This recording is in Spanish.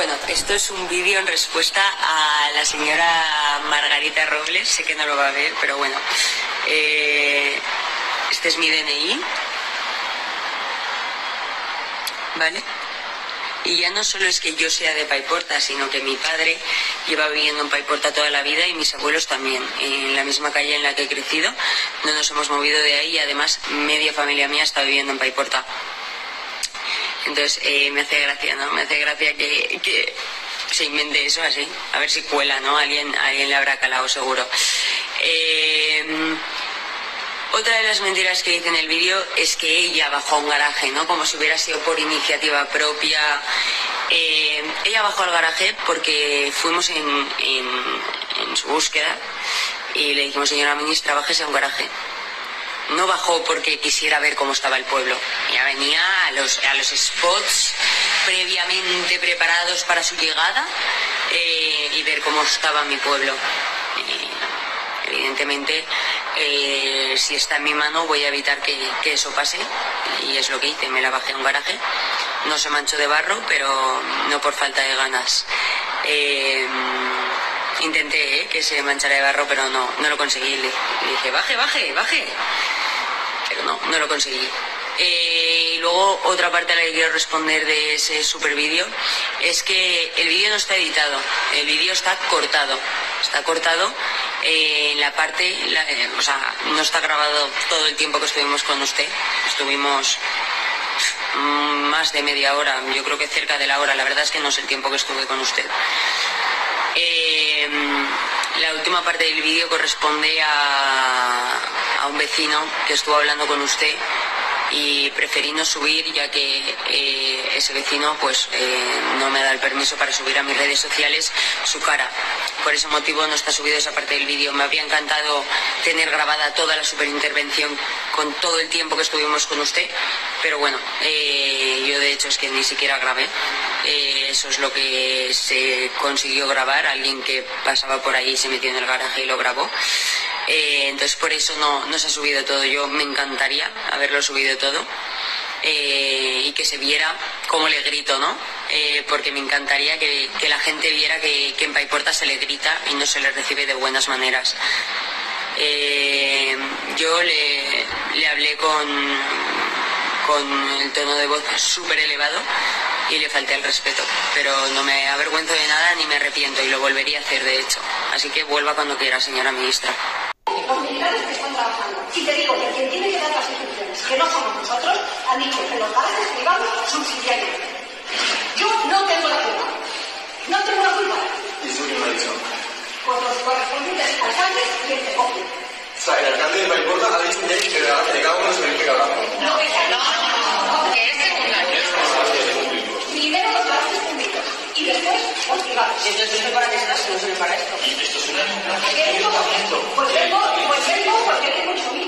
Bueno, esto es un vídeo en respuesta a la señora Margarita Robles. Sé que no lo va a ver, pero bueno. Eh, este es mi DNI. ¿Vale? Y ya no solo es que yo sea de Paiporta, sino que mi padre lleva viviendo en Paiporta toda la vida y mis abuelos también, en la misma calle en la que he crecido. No nos hemos movido de ahí y además media familia mía está viviendo en Paiporta. Entonces eh, me hace gracia, ¿no? Me hace gracia que, se invente eso así. A ver si cuela, ¿no? Alguien, alguien le habrá calado seguro. Eh, otra de las mentiras que dice en el vídeo es que ella bajó a un garaje, ¿no? Como si hubiera sido por iniciativa propia. Eh, ella bajó al garaje porque fuimos en, su búsqueda y le dijimos, señora ministra, bájese a un garaje. No bajó porque quisiera ver cómo estaba el pueblo. Ella venía a los, a los spots previamente preparados para su llegada eh, y ver cómo estaba mi pueblo. evidentemente eh, si está en mi mano voy a evitar que, eso pase y es lo que hice, me la bajé a un garaje, no se manchó de barro, pero no por falta de ganas. Eh, intenté eh, que se manchara de barro, pero no, no lo conseguí. Le, dije, baje, baje, baje. No, lo conseguí. y luego otra parte a la que quiero responder de ese super vídeo es que el vídeo no está editado, el vídeo está cortado. Está cortado en la parte, eh, o sea, no está grabado todo el tiempo que estuvimos con usted. Estuvimos mm, más de media hora, yo creo que cerca de la hora. La verdad es que no sé el tiempo que estuve con usted. La última parte del vídeo corresponde a, a un vecino que estuvo hablando con usted y preferí no subir ya que eh, ese vecino pues eh, no me da el permiso para subir a mis redes sociales su cara. Por ese motivo no está subido esa parte del vídeo. Me habría encantado tener grabada toda la superintervención con todo el tiempo que estuvimos con usted, pero bueno, eh, yo de hecho es que ni siquiera grabé. eso es lo que se consiguió grabar. Alguien que pasaba por ahí se metió en el garaje y lo grabó. Eh, entonces por eso no, se ha subido todo. Yo me encantaría haberlo subido todo eh, y que se viera cómo le grito, ¿no? Eh, porque me encantaría que, la gente viera que, en Paiporta se le grita y no se le recibe de buenas maneras. yo le, hablé con, con el tono de voz súper elevado y le falté al respeto, pero no me avergüenzo de nada ni me arrepiento y lo volvería a hacer de hecho. Así que vuelva cuando quiera, señora ministra que están trabajando. Y te digo que quien tiene que dar las instrucciones, que no somos nosotros, han dicho que los garajes privados subsidiariamente. Yo no tengo la culpa. No tengo la culpa. ¿Y eso quién lo ha dicho? Pues los correspondientes alcaldes y el CEPOPI. O sea, el alcalde de Maiporta ha dicho que de cada uno se le que hablar. No, no, no, no, que es secundario. Primero los garajes públicos y privados. Entonces, ¿no para qué? No sirve para esto. Esto es una pues vengo, pues porque tengo